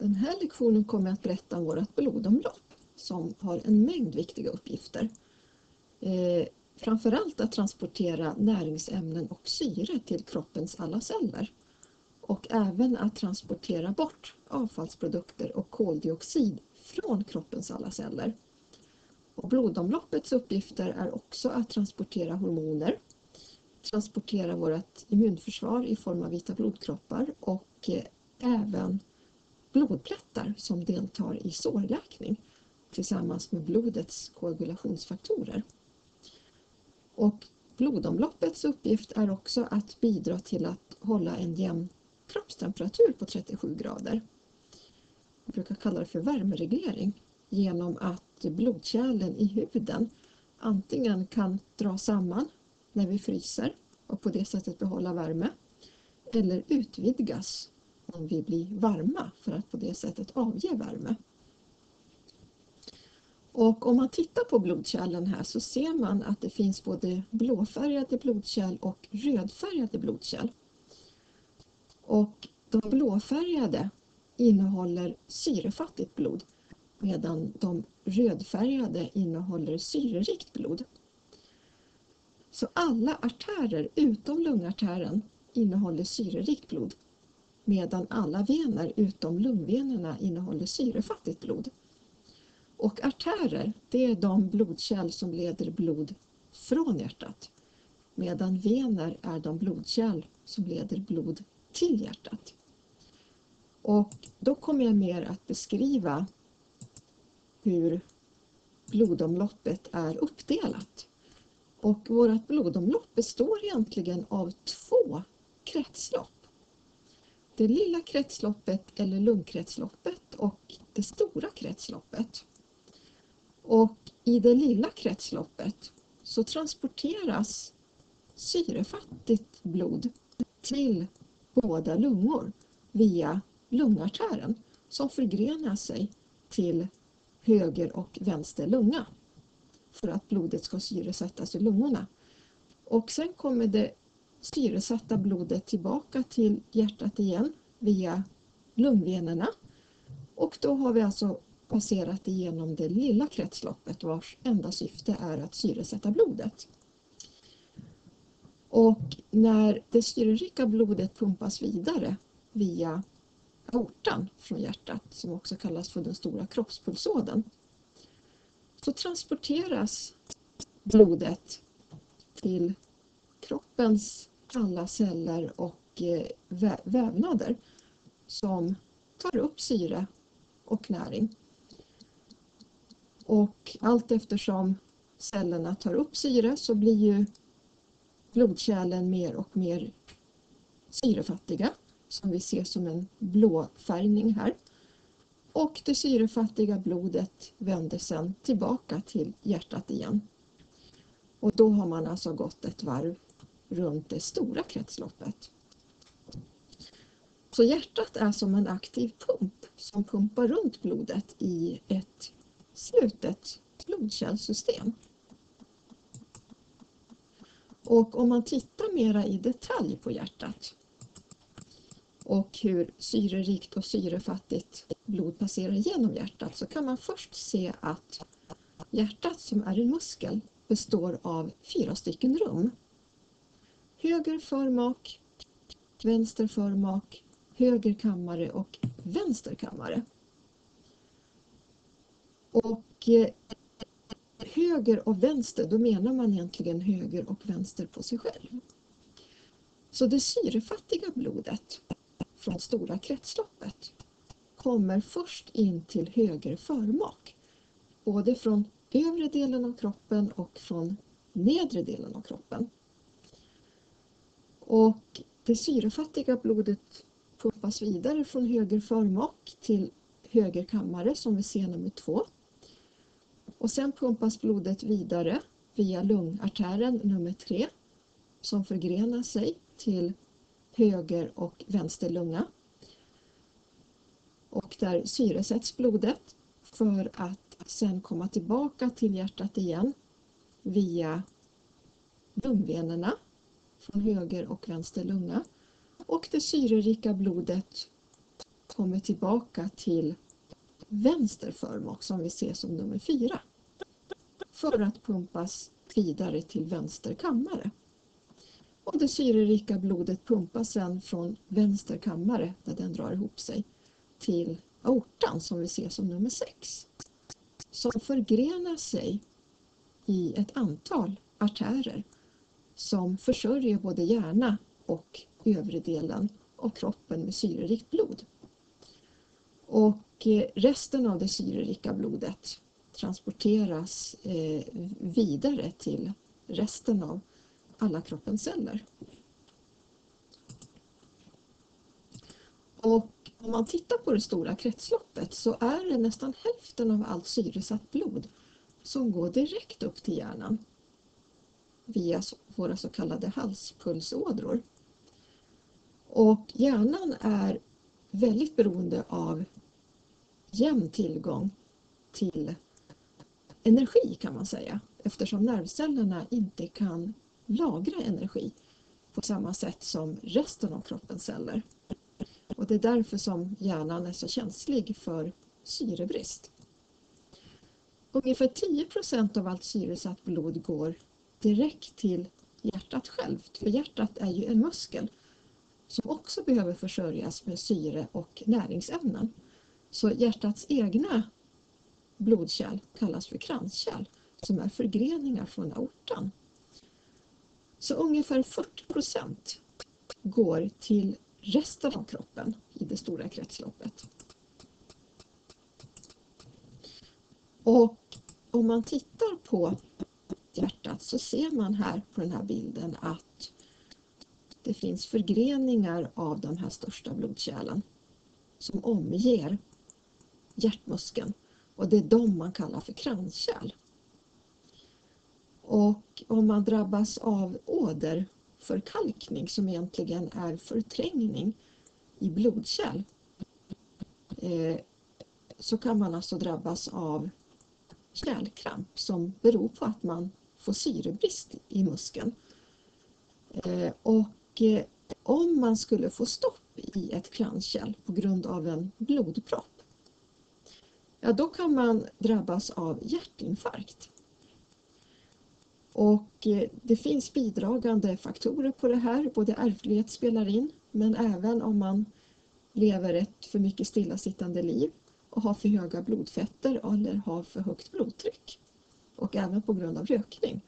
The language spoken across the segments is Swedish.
Den här lektionen kommer att berätta om vårt blodomlopp som har en mängd viktiga uppgifter. Eh, framförallt att transportera näringsämnen och syre till kroppens alla celler och även att transportera bort avfallsprodukter och koldioxid från kroppens alla celler. Och blodomloppets uppgifter är också att transportera hormoner, transportera vårt immunförsvar i form av vita blodkroppar och eh, även blodplättar som deltar i sårläkning tillsammans med blodets koagulationsfaktorer. Och blodomloppets uppgift är också att bidra till att hålla en jämn kroppstemperatur på 37 grader. Jag brukar kalla det för värmereglering genom att blodkärlen i huden antingen kan dra samman när vi fryser och på det sättet behålla värme eller utvidgas om vi blir varma för att på det sättet avge värme. Och om man tittar på blodkärlen här så ser man att det finns både blåfärgade blodkärl och rödfärgade blodkärl. Och de blåfärgade innehåller syrefattigt blod medan de rödfärgade innehåller syrerikt blod. Så alla artärer utom lungartären innehåller syrerikt blod medan alla vener utom lungvenerna innehåller syrefattigt blod. Och artärer, det är de blodkärl som leder blod från hjärtat medan vener är de blodkärl som leder blod till hjärtat. Och då kommer jag mer att beskriva hur blodomloppet är uppdelat. Och vårt blodomlopp består egentligen av två kretslopp. Det lilla kretsloppet eller lungkretsloppet och det stora kretsloppet. Och i det lilla kretsloppet så transporteras syrefattigt blod till båda lungor via lungartären som förgrenar sig till höger och vänster lunga för att blodet ska syresättas i lungorna. Och sen kommer det syresatta blodet tillbaka till hjärtat igen via lungvenerna och då har vi alltså passerat igenom det lilla kretsloppet vars enda syfte är att syresätta blodet. Och när det syrerika blodet pumpas vidare via aortan från hjärtat som också kallas för den stora kroppspulsådern så transporteras blodet till kroppens alla celler och eh, vävnader som tar upp syre och näring. Och allt eftersom cellerna tar upp syre så blir ju blodkärlen mer och mer syrefattiga som vi ser som en blå färgning här. Och det syrefattiga blodet vänder sedan tillbaka till hjärtat igen. Och då har man alltså gått ett varv runt det stora kretsloppet. Så hjärtat är som en aktiv pump som pumpar runt blodet i ett slutet blodkärlsystem. Och om man tittar mera i detalj på hjärtat och hur syrerikt och syrefattigt blod passerar genom hjärtat så kan man först se att hjärtat som är en muskel består av fyra stycken rum. Höger förmak, vänster förmak, höger kammare och vänster kammare. Och eh, höger och vänster, då menar man egentligen höger och vänster på sig själv. Så det syrefattiga blodet från stora kretsloppet kommer först in till höger förmak. Både från övre delen av kroppen och från nedre delen av kroppen. Och det syrefattiga blodet pumpas vidare från höger förmak till höger kammare som vi ser nummer två. Och sen pumpas blodet vidare via lungartären nummer tre som förgrenar sig till höger och vänster lunga. Och där syresätts blodet för att sen komma tillbaka till hjärtat igen via lungvenerna från höger och vänster lunga. Och det syrerika blodet kommer tillbaka till vänster förmak som vi ser som nummer fyra för att pumpas vidare till vänster kammare. Och det syrerika blodet pumpas sedan från vänster kammare där den drar ihop sig till aortan som vi ser som nummer sex som förgrenar sig i ett antal artärer som försörjer både hjärna och övre delen av kroppen med syrerikt blod. Och eh, resten av det syrerika blodet transporteras eh, vidare till resten av alla kroppens celler. Och om man tittar på det stora kretsloppet så är det nästan hälften av allt syresatt blod som går direkt upp till hjärnan via våra så kallade halspulsådror. Och hjärnan är väldigt beroende av jämn tillgång till energi kan man säga eftersom nervcellerna inte kan lagra energi på samma sätt som resten av kroppens celler. Och det är därför som hjärnan är så känslig för syrebrist. Ungefär 10 procent av allt syresatt blod går direkt till hjärtat självt. För hjärtat är ju en muskel som också behöver försörjas med syre och näringsämnen. Så hjärtats egna blodkärl kallas för kranskärl som är förgreningar från aortan. Så ungefär 40 procent går till resten av kroppen i det stora kretsloppet. Och om man tittar på hjärtat så ser man här på den här bilden att det finns förgreningar av de här största blodkärlen som omger hjärtmuskeln och det är de man kallar för kranskärl. Och om man drabbas av åderförkalkning som egentligen är förträngning i blodkärl eh, så kan man alltså drabbas av kärlkramp som beror på att man få syrebrist i muskeln. Eh, och eh, om man skulle få stopp i ett kranskärl på grund av en blodpropp, ja då kan man drabbas av hjärtinfarkt. Och eh, det finns bidragande faktorer på det här, både ärftlighet spelar in, men även om man lever ett för mycket stillasittande liv och har för höga blodfetter eller har för högt blodtryck och även på grund av rökning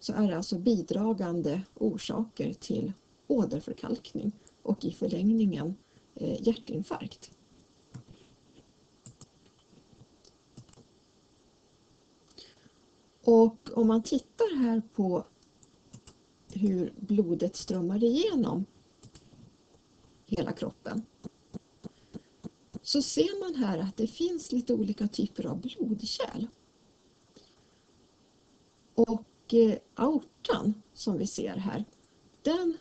så är det alltså bidragande orsaker till åderförkalkning och i förlängningen eh, hjärtinfarkt. Och om man tittar här på hur blodet strömmar igenom hela kroppen så ser man här att det finns lite olika typer av blodkärl. Aortan som vi ser här, den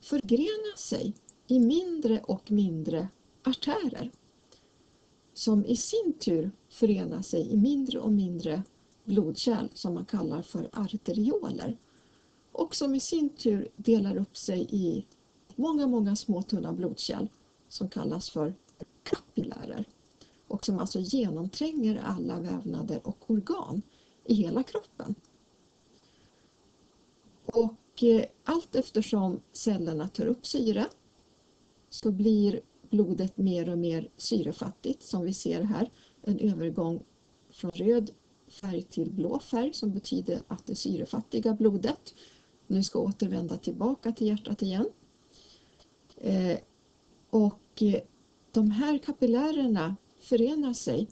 förgrenar sig i mindre och mindre artärer som i sin tur förenar sig i mindre och mindre blodkärl som man kallar för arterioler och som i sin tur delar upp sig i många, många små tunna blodkärl som kallas för kapillärer och som alltså genomtränger alla vävnader och organ i hela kroppen. Och eh, allt eftersom cellerna tar upp syre så blir blodet mer och mer syrefattigt som vi ser här. En övergång från röd färg till blå färg som betyder att det syrefattiga blodet nu ska återvända tillbaka till hjärtat igen. Eh, och eh, de här kapillärerna förenar sig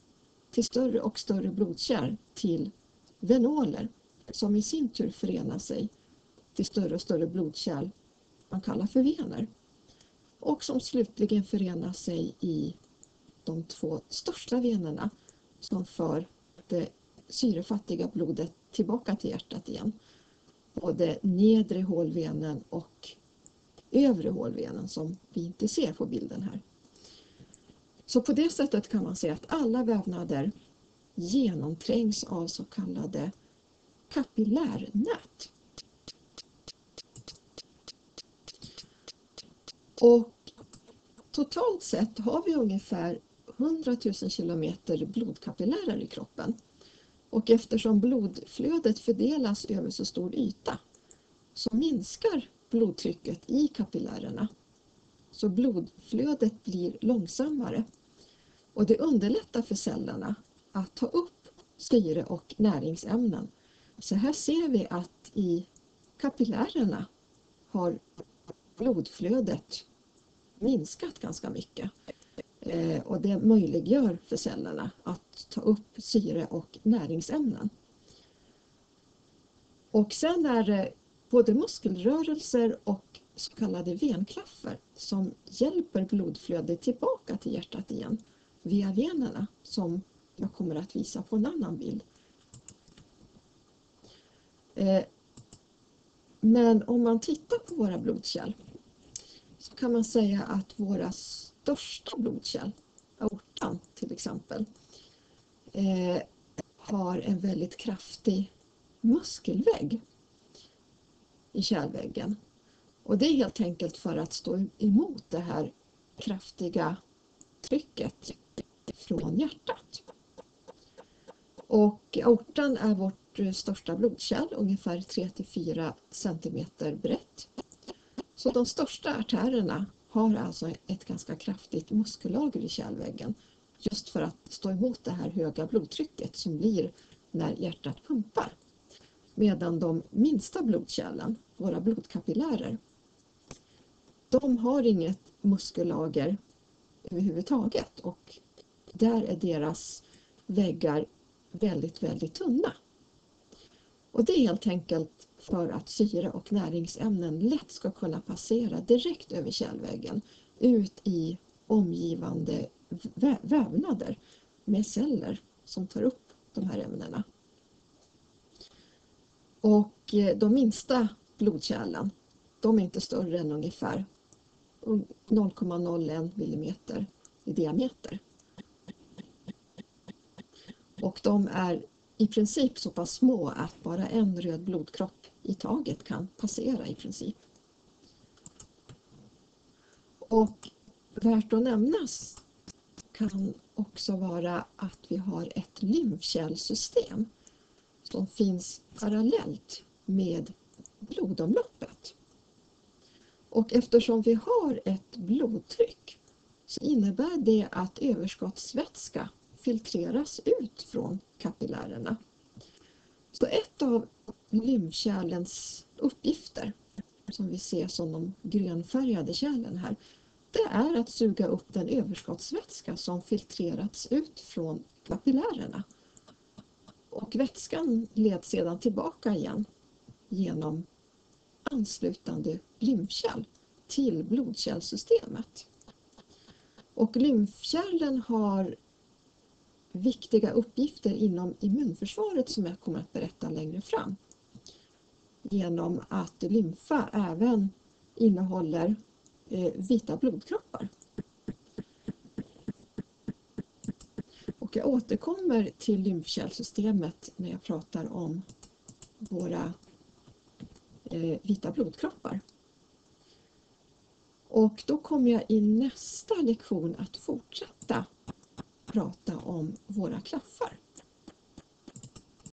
till större och större blodkärl till venoler som i sin tur förenar sig till större och större blodkärl man kallar för vener och som slutligen förenar sig i de två största venerna som för det syrefattiga blodet tillbaka till hjärtat igen. Både nedre hålvenen och övre hålvenen som vi inte ser på bilden här. Så på det sättet kan man säga att alla vävnader genomträngs av så kallade kapillärnät. Och totalt sett har vi ungefär 100 000 kilometer blodkapillärer i kroppen. Och eftersom blodflödet fördelas över så stor yta så minskar blodtrycket i kapillärerna. Så blodflödet blir långsammare. Och det underlättar för cellerna att ta upp syre och näringsämnen. Så här ser vi att i kapillärerna har blodflödet minskat ganska mycket. Eh, och det möjliggör för cellerna att ta upp syre och näringsämnen. Och sen är det både muskelrörelser och så kallade venklaffer som hjälper blodflödet tillbaka till hjärtat igen via venerna som jag kommer att visa på en annan bild. Eh, men om man tittar på våra blodkärl kan man säga att våra största blodkärl, aortan till exempel, eh, har en väldigt kraftig muskelvägg i kärlväggen. Och det är helt enkelt för att stå emot det här kraftiga trycket från hjärtat. Och aortan är vårt största blodkärl, ungefär 3-4 cm brett. Så de största artärerna har alltså ett ganska kraftigt muskellager i kärlväggen just för att stå emot det här höga blodtrycket som blir när hjärtat pumpar. Medan de minsta blodkärlen, våra blodkapillärer, de har inget muskellager överhuvudtaget och där är deras väggar väldigt, väldigt tunna. Och det är helt enkelt för att syre och näringsämnen lätt ska kunna passera direkt över kärlväggen ut i omgivande vävnader med celler som tar upp de här ämnena. Och eh, de minsta blodkärlen, de är inte större än ungefär 0,01 millimeter i diameter. Och de är i princip så pass små att bara en röd blodkropp i taget kan passera i princip. Och värt att nämnas kan också vara att vi har ett lymfkärlsystem som finns parallellt med blodomloppet. Och eftersom vi har ett blodtryck så innebär det att överskottsvätska filtreras ut från kapillärerna. Så ett av lymfkärlens uppgifter, som vi ser som de grönfärgade kärlen här, det är att suga upp den överskottsvätska som filtrerats ut från kapillärerna. Och vätskan leds sedan tillbaka igen genom anslutande lymfkärl till blodkärlsystemet. Och lymfkärlen har viktiga uppgifter inom immunförsvaret som jag kommer att berätta längre fram. Genom att lymfa även innehåller eh, vita blodkroppar. Och jag återkommer till lymfkärlsystemet när jag pratar om våra eh, vita blodkroppar. Och då kommer jag i nästa lektion att fortsätta prata om våra klaffar.